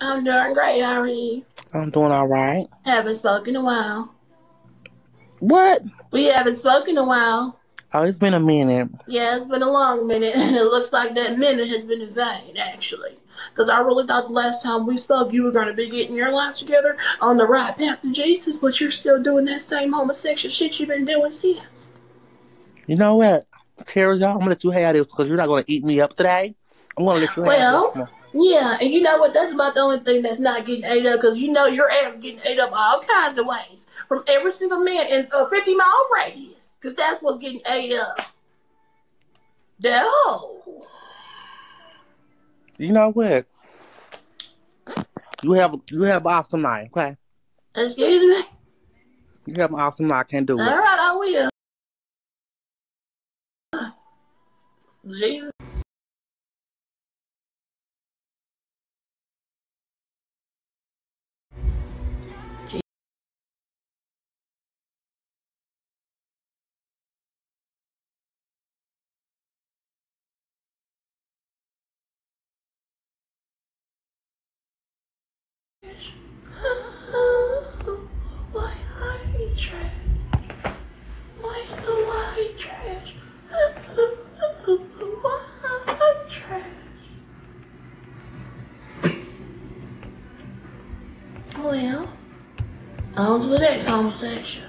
I'm doing great. How are you? I'm doing all right. Haven't spoken in a while. What? We haven't spoken in a while. Oh, it's been a minute. Yeah, it's been a long minute, and it looks like that minute has been in vain, actually. Because I really thought the last time we spoke, you were going to be getting your life together on the right path to Jesus, but you're still doing that same homosexual shit you've been doing since. You know what? Terri, I'm gonna let you have this because you're not gonna eat me up today. I'm gonna let you have Well, this. Yeah, and you know what? That's about the only thing that's not getting ate up because you know your ass getting ate up all kinds of ways from every single man in a 50 mile radius because that's what's getting ate up. Uh, no. You know what? You have you have an awesome night, okay? Excuse me? You have an awesome night. I can't do All it. All right, I will. Jesus. On to the next homosexual.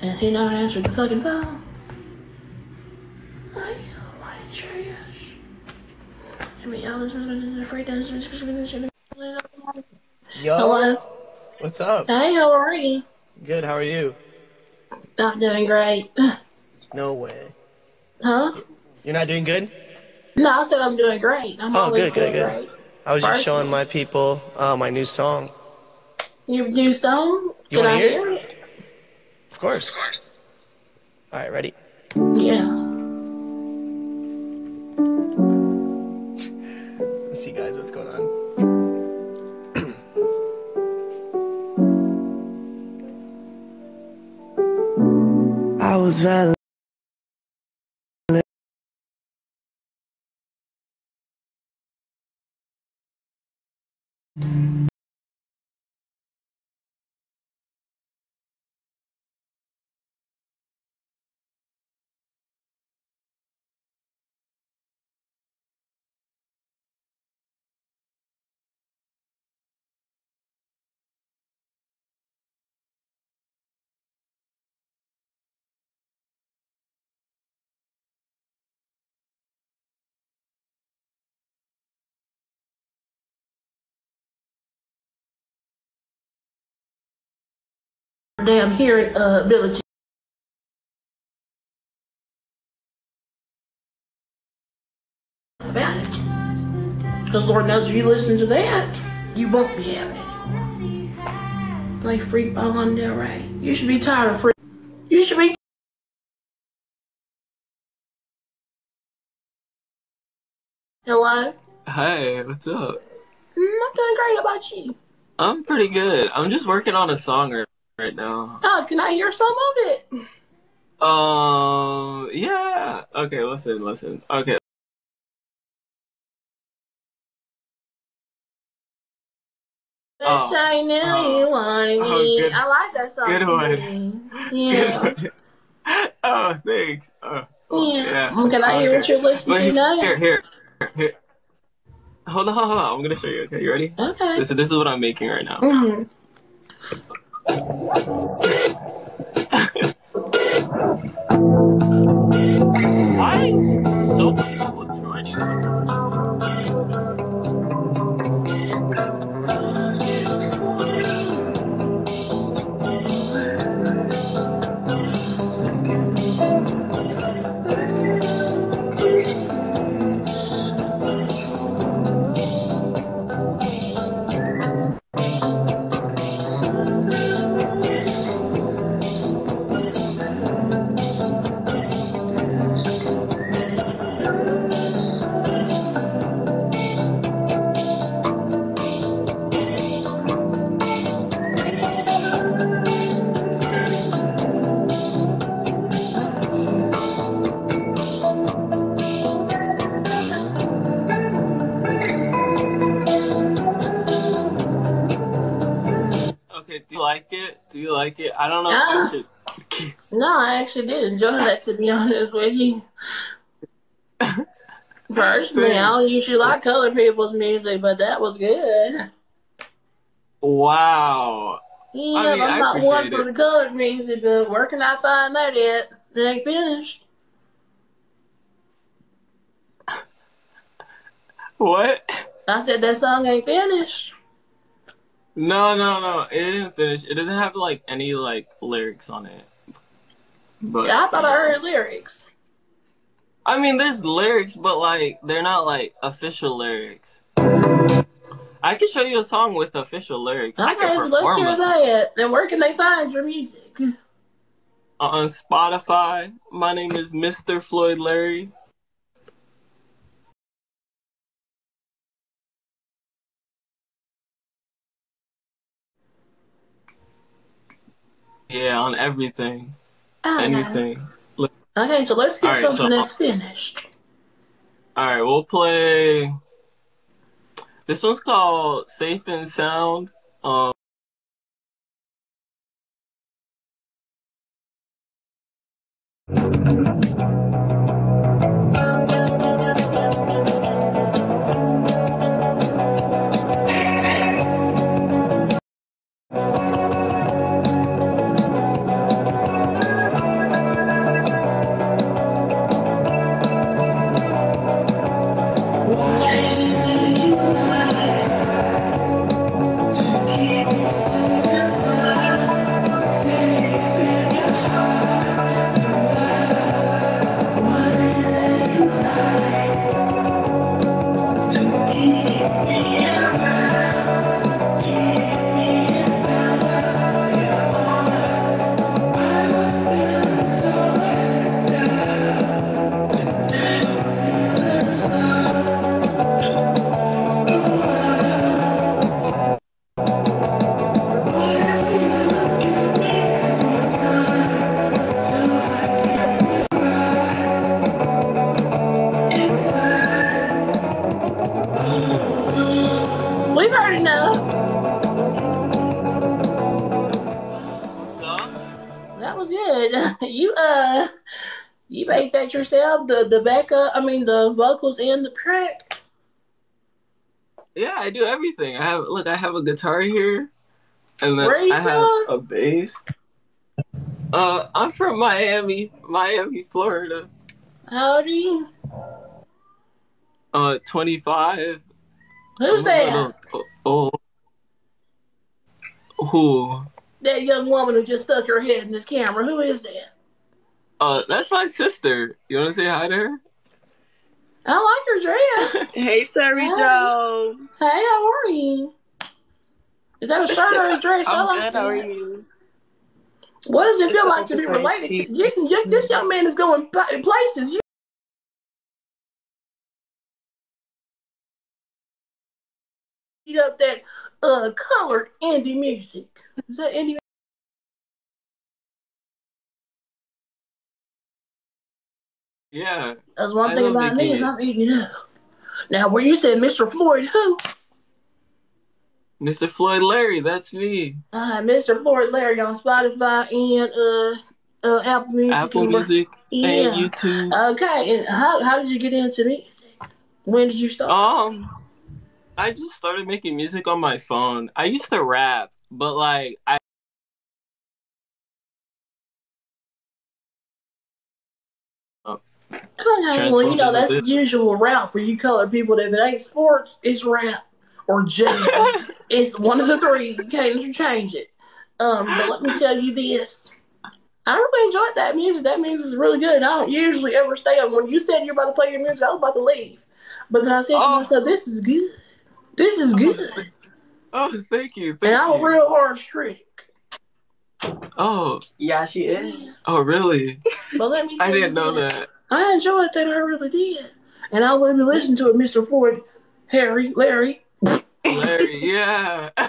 Has he not answered the fucking phone? White trash? I mean, I was afraid that Yo, Hello. what's up? Hey, how are you? Good, how are you? Not doing great. No way. Huh? You're not doing good? No, I said I'm doing great. I'm Oh, good, good, good. great. I was just showing my people uh, my new song. Your new song? You Can wanna hear hear it? it? Of course. All right, ready? Yeah. Let's see, guys, what's going on. I was valid. Damn hearing uh, ability. About it. Because Lord knows if you listen to that, you won't be having it. Play Freak by Lana Del Rey. You should be tired of Freak. You should be. Hello? Hey, what's up? Mm, I'm doing great. How about you? I'm pretty good. I'm just working on a song r- right now. Oh, can I hear some of it? Um, yeah. Okay, listen, listen. Okay. Oh, oh, one. oh, good- I like that song. good one. Yeah. oh, thanks. Oh, Yeah. yeah. Can I hear what you're listening Wait, to now? Here, here, here. Hold on, hold on. I'm gonna show you. Okay, you ready? Okay. This, this is what I'm making right now. hmm Why like it. I don't know if I Ah. No, I actually did enjoy that, to be honest with you. Personally, I don't usually like colored people's music, but that was good. Wow. Yeah, I mean, I'm I not one for the colored music, but where can I find that at? It ain't finished. What? I said that song ain't finished. No, no, no. It didn't finish. It doesn't have like any like lyrics on it. But I thought I heard lyrics. I mean, there's lyrics, but like they're not like official lyrics. I can show you a song with official lyrics. I Okay, can so let's perform hear that. And where can they find your music? on Spotify. My name is Mr. Floyd Larry. Yeah, on everything, Okay. anything. Okay, so let's All right, so- something that's finished. All right, we'll play. This one's called "Safe and Sound." Um, That was good. You uh, you made that yourself. The the backup. I mean the vocals and the track. Yeah, I do everything. I have look. I have a guitar here, and then Where you I have a bass. Uh, I'm from Miami, Miami, Florida. How old are you? Uh, 25. Who's I'm that? little- Oh, who? That young woman who just stuck her head in this camera. Who is that? Uh, that's my sister. You want to say hi to her? I like her dress. Hey, Terri Hi. Joe. hey, how are you? Is that a shirt or a dress? I I'm like good. How are you? What does it feel like to be related to this? This young man is going places. You up that uh colored indie music. Is that indie? Yeah. That's one I thing about me is. I'm eating it up. Now, where you said Mr. Floyd, who? Mr. Floyd Larry, that's me. Uh, Mr. Floyd Larry on Spotify and uh, uh Apple Music. Apple and- Music Yeah. and YouTube. Okay, and how how did you get into music? When did you start? Um, I just started making music on my phone. I used to rap, but like I Okay, well, you know, that's the usual route for you colored people. If it ain't sports, it's rap or jazz. it's one of the three. You can't interchange it. Um, but let me tell you this. I really enjoyed that music. That music is really good. I don't usually ever stay on. When you said you're about to play your music, I was about to leave. But then I said to Oh. myself, this is good. This is good. oh, thank you, And thank I'm a real harsh critic. Oh, Yeah, she is. oh, really? But let me I didn't know this. that. I enjoyed that. I really did. And I will be listening to it, Mr. Ford, Harry, Larry. Larry, yeah.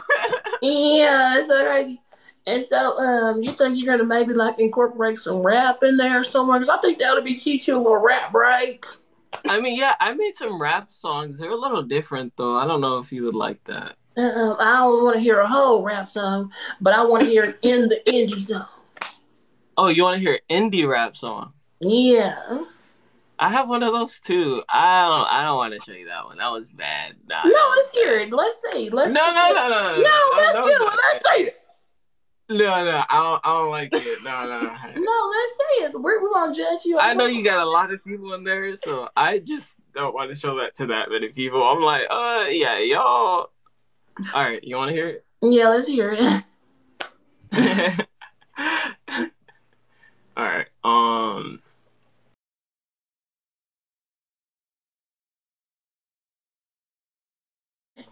Yeah, it's alright. And so, um, you think you're gonna maybe like incorporate some rap in there somewhere? Because I think that would be cute too, a little rap break. I mean, yeah, I made some rap songs. They're a little different, though. I don't know if you would like that. Uh, I don't want to hear a whole rap song, but I want to hear it in the indie zone. Oh, you want to hear indie rap song? Yeah. I have one of those too. I don't. I don't want to show you that one. That was bad. Nah, No, let's hear it. Let's see. Let's No, see no, it. no, no, No, let's do it. Let's see it. No, no, I don't. I don't like it. No, no. No, let's say it. We're, we won't judge you. I know you got a lot of people in there, so I just don't want to show that to that many people. I'm like, uh, yeah, y'all. All right, you want to hear it? Yeah, let's hear it. All right. Um.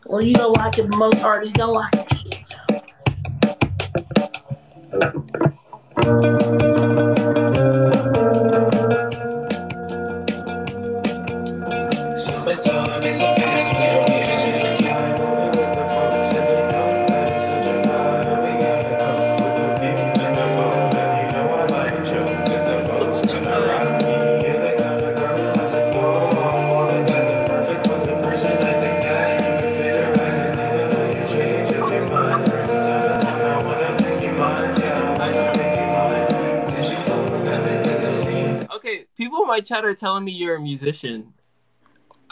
Well, you don't like it, but most artists don't like it. Thank you. My chat are telling me you're a musician.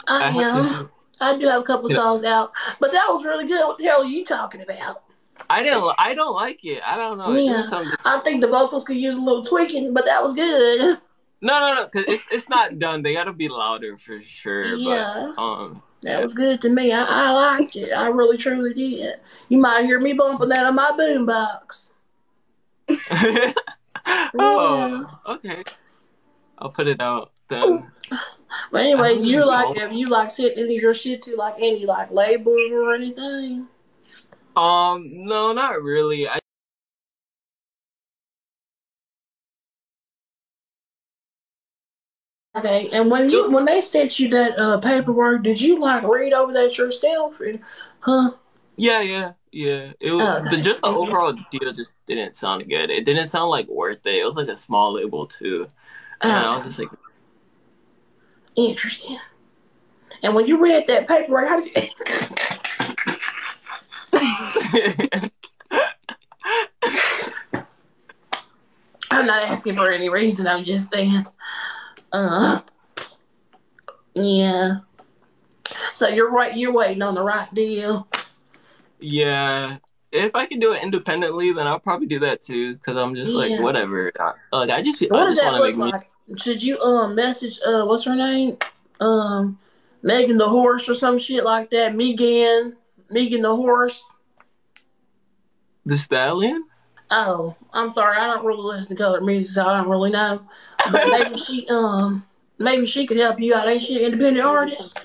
I, have am. to. I do have a couple Yeah. songs out, but that was really good. What the hell are you talking about? I didn't. I don't like it. I don't know. Yeah. didn't sound good. I think the vocals could use a little tweaking, but that was good. No, no, no. Because it's it's not done. They gotta be louder for sure. Yeah. But um. That was good to me. I, I liked it. I really truly did. You might hear me bumping that on my boombox. oh, okay. I'll put it out then. But anyways, you like know. have you like sent any of your shit to like any like labels or anything? Um, no, not really. I Okay, and when you when they sent you that uh paperwork, did you like read over that yourself? Huh? yeah, yeah, yeah. It was Okay. the, just the overall deal just didn't sound good. It didn't sound like worth it. It was like a small label too, and I was just like, interesting. And when you read that paperwork, how did you? I'm not asking for any reason. I'm just saying. Uh, yeah. So you're right. You're waiting on the right deal. yeah. If I can do it independently, then I'll probably do that too. Because I'm just Yeah. like, whatever. I, like I just, What I just want to make music. Should you um message uh what's her name? Um Megan the horse or some shit like that? Megan Megan the horse. The stallion. Oh, I'm sorry. I don't really listen to colored music, so I don't really know. But maybe she um maybe she could help you out. Ain't she an independent artist?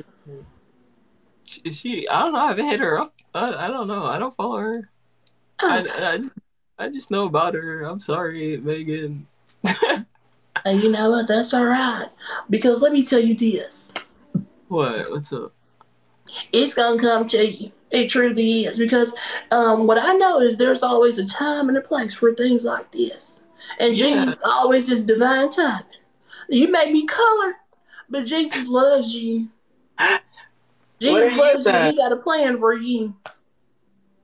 Is she? I don't know. I haven't hit her up. I, I don't know. I don't follow her. I, Oh, I, I just know about her. I'm sorry, Megan. uh, you know what? That's all right. Because let me tell you this. what? What's up? it's gonna come to you. It truly is because um, what I know is there's always a time and a place for things like this, and Yeah. Jesus always is divine timing. You may be colored, but Jesus loves you. Jesus loves you. He got a plan for you.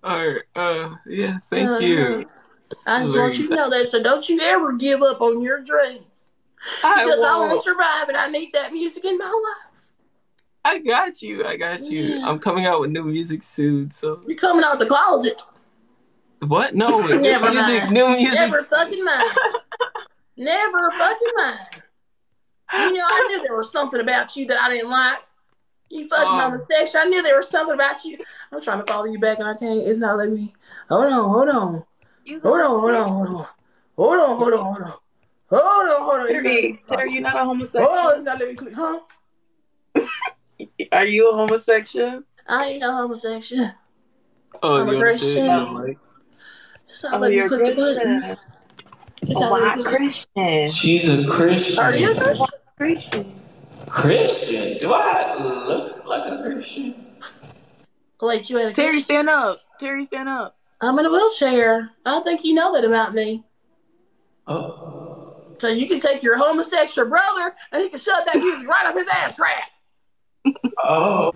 All right. Uh, yeah. Thank Uh-huh. you. I just want you to know that. So don't you ever give up on your dreams I because I won't. won't survive, and I need that music in my life. I got you. I got you. Yeah. I'm coming out with new music soon. So You're coming out the closet. what? No, new Never music. mind. New music. Never fucking mind. Never fucking mind. You know, I knew there was something about you that I didn't like. You fucking Um, homosexual. I knew there was something about you. I'm trying to follow you back and I can't. It's not letting me. Hold on, hold on. Hold on, hold on, hold on. Hold on, hold on, hold on. Hold on, hold on. Terri, Terri, you're not a Hold homosexual. on, it's not letting me click. Huh? Are you a homosexual? I ain't no homosexual. Oh, I'm a you want to say it? Christian. No, like, Oh, letting you're a click. Christian. It's Oh, not wow, letting me click. Christian. She's a Christian. Are you a Christian? Christian. Christian? Do I look like a Christian? Wait, you ain't a Terri, Christian? stand up. Terri, stand up. I'm in a wheelchair. I don't think you know that about me. Oh. So you can take your homosexual brother and he can shove that music right up his ass crack. Oh.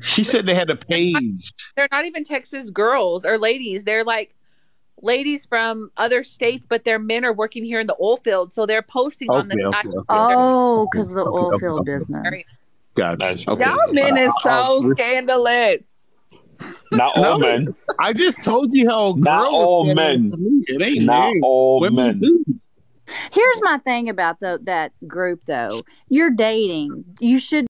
She said they had a page. They're not even Texas girls or ladies. They're like ladies from other states, but their men are working here in the oil field, so they're posting on the. Okay, okay, okay. Oh, because of the Okay, oil okay, field okay. business. Gotcha. Okay. Y'all men is so Uh, scandalous. Not all No. men. I just told you how Not all men. It ain't Not men. all Women men. too. Here's my thing about the, that group, though. You're dating. You should